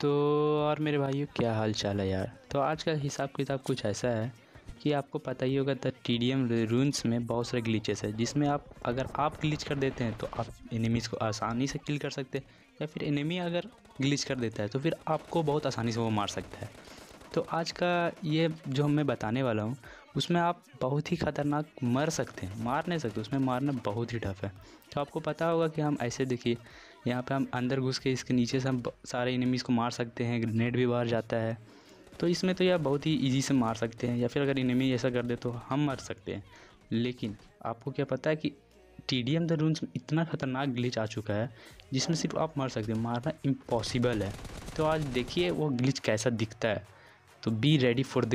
तो और मेरे भाइयों, क्या हाल चाल है यार? तो आज का हिसाब किताब कुछ ऐसा है कि आपको पता ही होगा the T D M rooms में बहुत सारे ग्लीचेस है, जिसमें आप, अगर आप ग्लिच कर देते हैं तो आप एनिमीज़ को आसानी से किल कर सकते हैं, या फिर एनिमी अगर ग्लिच कर देता है तो फिर आपको बहुत आसानी से वो मार सकता है। तो आज का ये जो मैं बताने वाला हूँ, उसमें आप बहुत ही ख़तरनाक मर सकते हैं। मार नहीं सकते, उसमें मारना बहुत ही टफ है। तो आपको पता होगा कि हम ऐसे देखिए, यहाँ पे हम अंदर घुस के इसके नीचे से हम सारे इनमीज़ को मार सकते हैं ग्रेनेड भी बाहर जाता है। तो इसमें तो यह बहुत ही ईजी से मार सकते हैं, या फिर अगर इनमी ऐसा कर दे तो हम मर सकते हैं। लेकिन आपको क्या पता है कि T D M the rooms में इतना ख़तरनाक ग्लिच आ चुका है, जिसमें सिर्फ़ आप मर सकते हैं, मारना इम्पॉसिबल है। तो आज देखिए वो ग्लिच कैसा दिखता है। तो be ready for the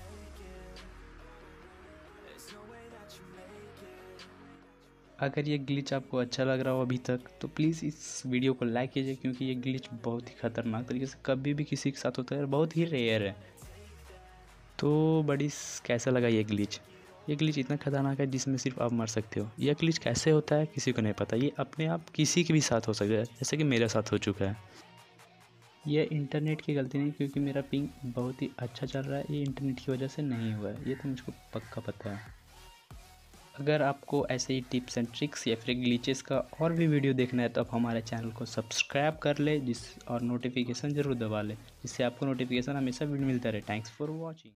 अगर ये ग्लिच आपको अच्छा लग रहा हो अभी तक तो प्लीज़ इस वीडियो को लाइक कीजिए, क्योंकि ये ग्लिच बहुत ही ख़तरनाक तरीके से कभी भी किसी के साथ होता है और बहुत ही रेयर है। तो बड़ी कैसा लगा ये ग्लिच ये ग्लिच इतना ख़तरनाक है जिसमें सिर्फ़ आप मर सकते हो। यह ग्लिच कैसे होता है, किसी को नहीं पता। ये अपने आप किसी के भी साथ हो सकता है, जैसे कि मेरे साथ हो चुका है। यह इंटरनेट की गलती नहीं, क्योंकि मेरा पिंग बहुत ही अच्छा चल रहा है। ये इंटरनेट की वजह से नहीं हुआ है। ये तो मुझको पक्का पता है। अगर आपको ऐसे ही टिप्स एंड ट्रिक्स या फिर ग्लीचेस का और भी वीडियो देखना है तो आप हमारे चैनल को सब्सक्राइब कर ले, जिस और नोटिफिकेशन ज़रूर दबा ले, जिससे आपको नोटिफिकेशन हमेशा मिलता रहे। Thanks for watching